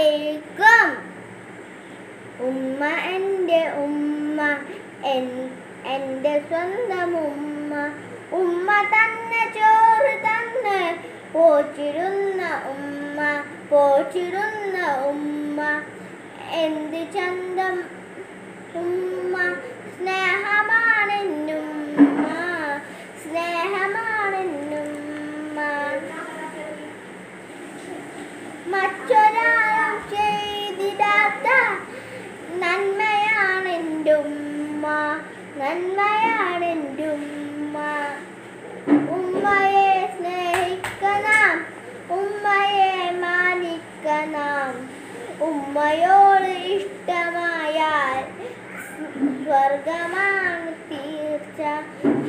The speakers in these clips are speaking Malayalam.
അലൈക്കും ഉമ്മ എന്റെ ഉമ്മ എൻ- എന്റെ സ്വന്തം ഉമ്മ. ഉമ്മ തന്നെ ചോറ് തന്ന് പോച്ചിരുന്ന ഉമ്മ പോച്ചിരുന്ന ഉമ്മ. എന്ത് ചന്തം ഉമ്മ സ്നേഹമാണെന്നുമ്മ സ്നേഹമാണെന്നുമ്മ മറ്റൊരാളും ചെയ്തിടാത്ത നന്മയാണെന്റെ ഉമ്മ നന്മയാണെന്റെ ഉമ്മ ഉമ്മയെ സ്നേഹിക്കണം ഉമ്മയെ മാനിക്കണം ഉമ്മയോട് ഇഷ്ടമായാൽ സ്വർഗമാണ് തീർച്ച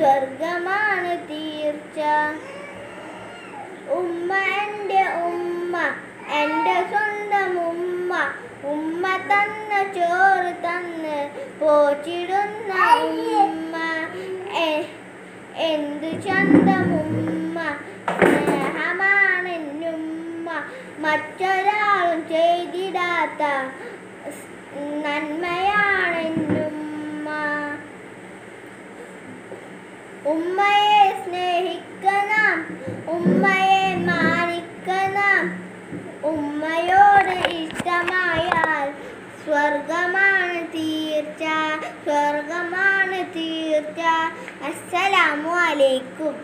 സ്വർഗമാണ് തീർച്ച. ഉമ്മ എന്റെ ഉമ്മ എന്റെ സ്വന്തം ഉമ്മ ഉമ്മ തന്ന ചോറ് തന്ന് പോച്ചിടുന്ന ഉമ്മ. എന്തു ചന്തം ഉമ്മ? മറ്റൊരാളും ചെയ്തിടാത്ത നന്മയാണെന്നുമ്മ ഉമ്മയെ സ്നേഹിക്കണം ഉമ്മയെ മാനിക്കണം ഉമ്മയോട് ഇഷ്ടമായാൽ സ്വർഗമാണ് തീർച്ച സ്വർഗമാണ് തീർച്ച. അസ്സലാമു അലൈക്കും.